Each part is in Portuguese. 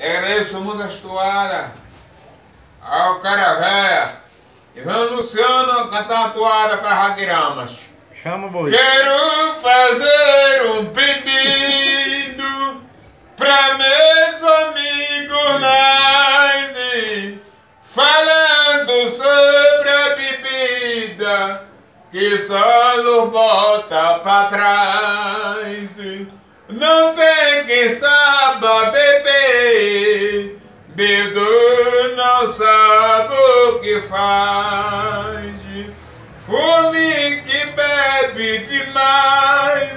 Era isso, muitas toalhas. Aí o cara véia. Ivan Luciano cantar uma toalha para Raquiramas. Chama o boi. Quero fazer um pedido pra meus amigos nós falando sobre a bebida que só nos bota pra trás. Não tem quem saiba não sabe o que faz. Homem que bebe demais,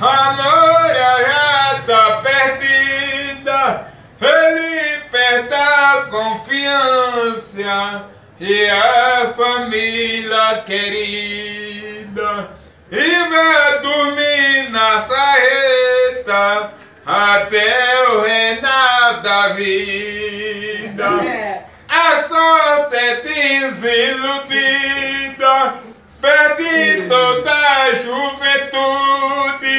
amor já tá perdida, ele perde a confiança e a família querida. E vai dormir na saeta até o reinar da vida. Desiludida, perde toda a juventude,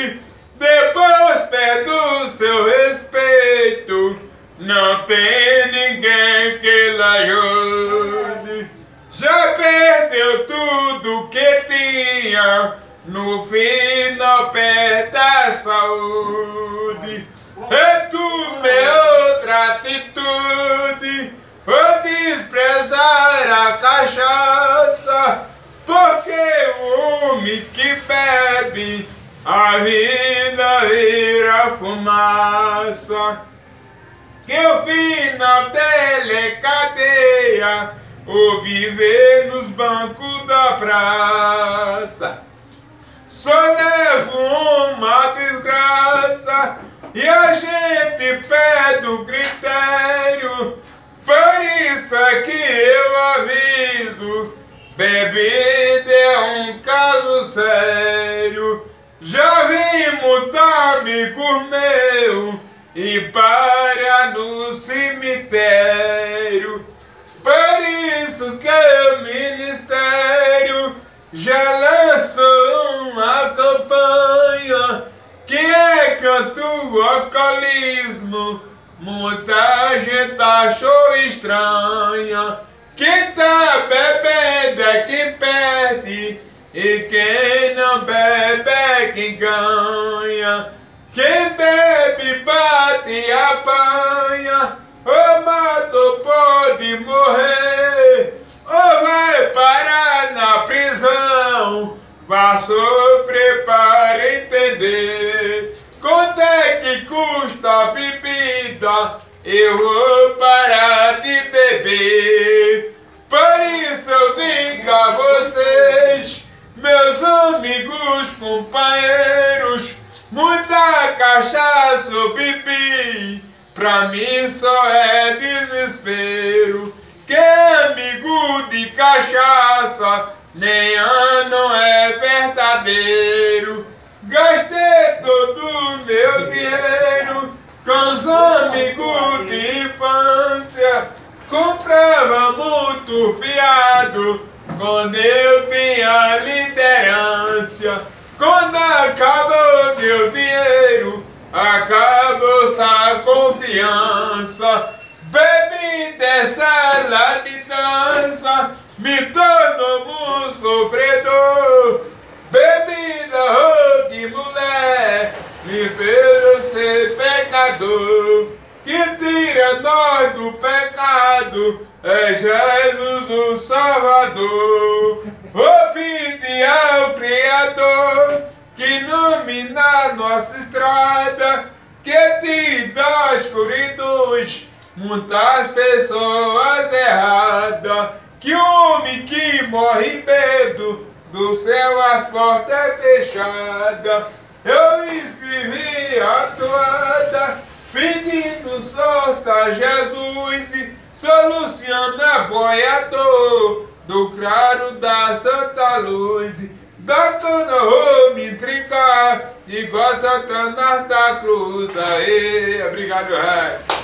depois perde o seu respeito, não tem ninguém que lhe ajude. Já perdeu tudo que tinha, no fim não perde a saúde. Que bebe, a vida vira fumaça. Que o final dele é cadeia, ou viver nos bancos da praça. Só levo uma desgraça e a gente perde o critério. Por isso é que eu aviso: bebida um caso sério. Já vi muito amigo meu e para no cemitério. Por isso que o ministério já lançou uma campanha que é contra o alcoolismo. Muita gente achou estranha. Quem tá bebendo é quem quem ganha. Quem bebe bate e apanha. Ou mata ou pode morrer. Ou vai parar na prisão. Vá sofrer para entender. Quanto é que custa a bebida? Eu vou parar de beber. Por isso eu digo a amigos, companheiros, muita cachaça eu bebi. Pra mim só é desespero. Que amigo de cachaça, nem ano é verdadeiro. Gastei todo o meu dinheiro com os amigos de infância. Comprava muito fiado quando eu tinha Quando acabou meu dinheiro, acabou essa confiança. Bebi dessa lá de dança, me tornou um sofredor. Bebida de mulher, me fez ser pecador. Que tira nós do pecado, é Jesus o Salvador. Pedir ao Criador que ilumina nossa estrada, que tire das escuridões muitas pessoas erradas. Que homem que morre medo, do céu as portas é fechada. Eu escrevi a toada, pedindo sorte a Jesus, solucionando a boiador do claro da santa luz. Da cana me trincar, igual Satanás da cruz. Aê, obrigado, rei.